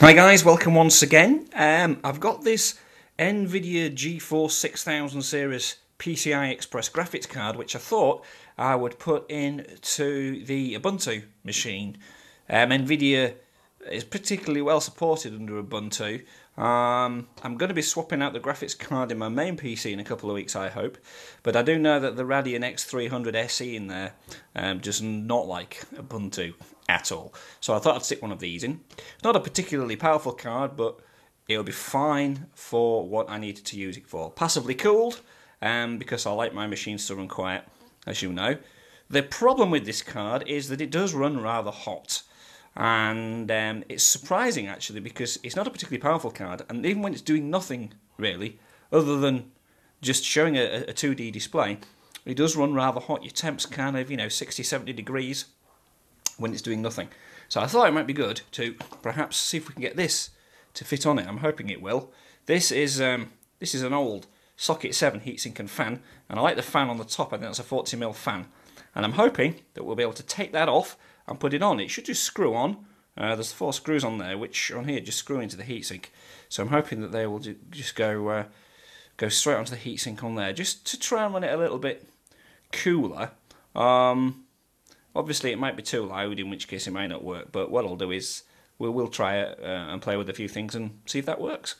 Hi guys, welcome once again. Um, I've got this NVIDIA GeForce 6000 series PCI Express graphics card which I thought I would put into the Ubuntu machine. Um, NVIDIA is particularly well supported under Ubuntu. Um, I'm going to be swapping out the graphics card in my main PC in a couple of weeks, I hope. But I do know that the Radeon X300 SE in there um, does not like Ubuntu at all. So I thought I'd stick one of these in. Not a particularly powerful card, but it'll be fine for what I needed to use it for. Passively cooled, um, because I like my machines to run quiet, as you know. The problem with this card is that it does run rather hot. And um, it's surprising actually because it's not a particularly powerful card, and even when it's doing nothing really, other than just showing a, a 2D display, it does run rather hot. Your temp's kind of, you know, 60, 70 degrees when it's doing nothing. So I thought it might be good to perhaps see if we can get this to fit on it. I'm hoping it will. This is um, this is an old Socket 7 heatsink and fan, and I like the fan on the top. I think that's a 40mm fan. And I'm hoping that we'll be able to take that off and put it on. It should just screw on. Uh, there's four screws on there, which on here just screw into the heatsink. So I'm hoping that they will just go uh, go straight onto the heatsink on there, just to try and run it a little bit cooler. Um, Obviously, it might be too loud, in which case it might not work. But what I'll do is we'll, we'll try it uh, and play with a few things and see if that works.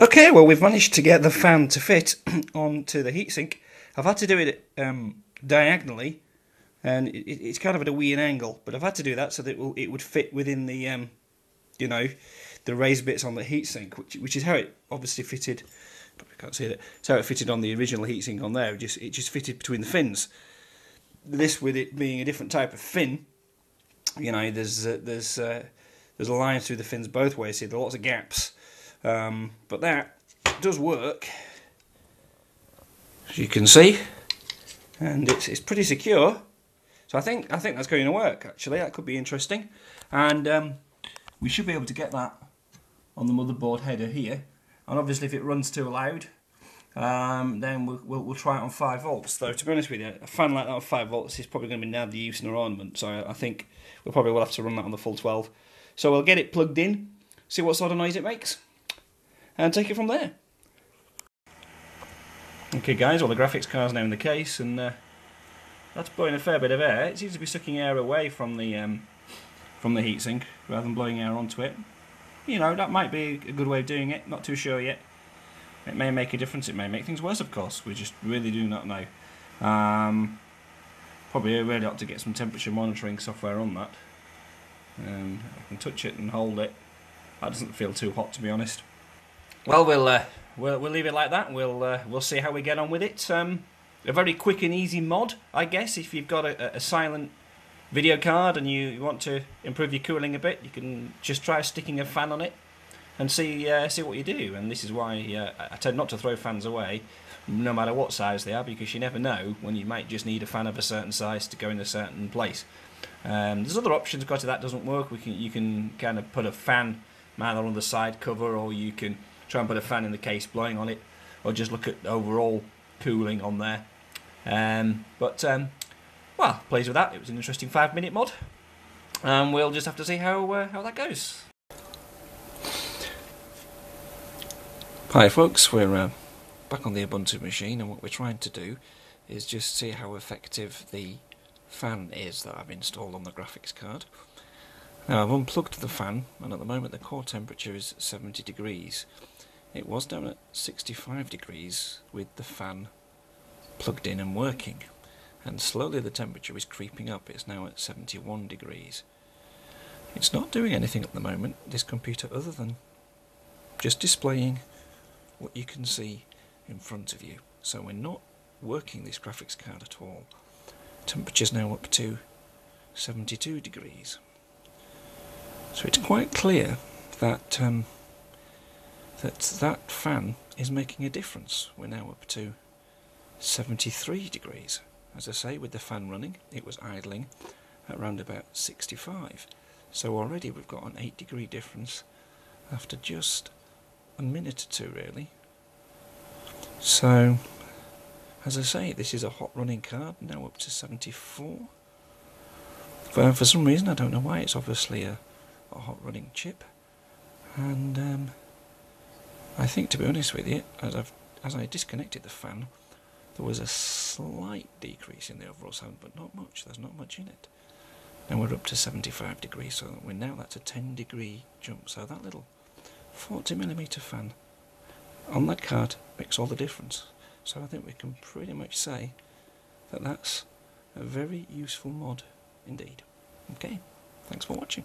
Okay, well we've managed to get the fan to fit onto the heatsink. I've had to do it um, diagonally, and it, it's kind of at a weird angle. But I've had to do that so that it, will, it would fit within the, um, you know, the raised bits on the heatsink, which which is how it obviously fitted Probably can't see it. So it fitted on the original heatsink on there. It just it just fitted between the fins. This with it being a different type of fin, you know, there's uh, there's uh, there's a line through the fins both ways. See, there are lots of gaps, um, but that does work, as you can see, and it's it's pretty secure. So I think I think that's going to work. Actually, that could be interesting, and um, we should be able to get that on the motherboard header here and obviously if it runs too loud um, then we'll, we'll, we'll, try it on 5 volts. Though to be honest with you a fan like that on 5 volts is probably going to be now the use nor ornament so I, think we probably will have to run that on the full 12 so we'll get it plugged in see what sort of noise it makes and take it from there. Okay guys well the graphics card's now in the case and uh, that's blowing a fair bit of air. It seems to be sucking air away from the um, from the heatsink rather than blowing air onto it you know, that might be a good way of doing it. Not too sure yet. It may make a difference. It may make things worse, of course. We just really do not know. Um, probably really ought to get some temperature monitoring software on that. Um, I can touch it and hold it. That doesn't feel too hot, to be honest. Well, we'll uh, we'll, we'll leave it like that. We'll uh, we'll see how we get on with it. Um, a very quick and easy mod, I guess, if you've got a, a silent video card and you, want to improve your cooling a bit, you can just try sticking a fan on it and see uh, see what you do. And this is why uh, I tend not to throw fans away, no matter what size they are, because you never know when you might just need a fan of a certain size to go in a certain place. Um, there's other options. Because if that doesn't work, we can you can kind of put a fan either on the side cover, or you can try and put a fan in the case blowing on it, or just look at overall cooling on there. Um, but um, well, pleased with that. It was an interesting five minute mod. And we'll just have to see how, uh, how that goes. Hi folks, we're uh, back on the Ubuntu machine and what we're trying to do is just see how effective the fan is that I've installed on the graphics card. Now I've unplugged the fan and at the moment the core temperature is 70 degrees. It was down at 65 degrees with the fan plugged in and working and slowly the temperature is creeping up. It's now at 71 degrees. It's not doing anything at the moment, this computer, other than just displaying what you can see in front of you. So we're not working this graphics card at all. Temperature's now up to 72 degrees. So it's quite clear that um, that that fan is making a difference. We're now up to 73 degrees. As I say, with the fan running, it was idling at around about 65. So already we've got an 8 degree difference after just a minute or two really. So, as I say, this is a hot running card, now up to 74. For, for some reason, I don't know why, it's obviously a, a hot running chip. And um, I think, to be honest with you, as, I've, as I disconnected the fan, there was a slight decrease in the overall sound, but not much. There's not much in it. Now we're up to 75 degrees, so we're now that's a 10 degree jump. So that little 40 millimeter fan on that card makes all the difference. So I think we can pretty much say that that's a very useful mod indeed. Okay, thanks for watching.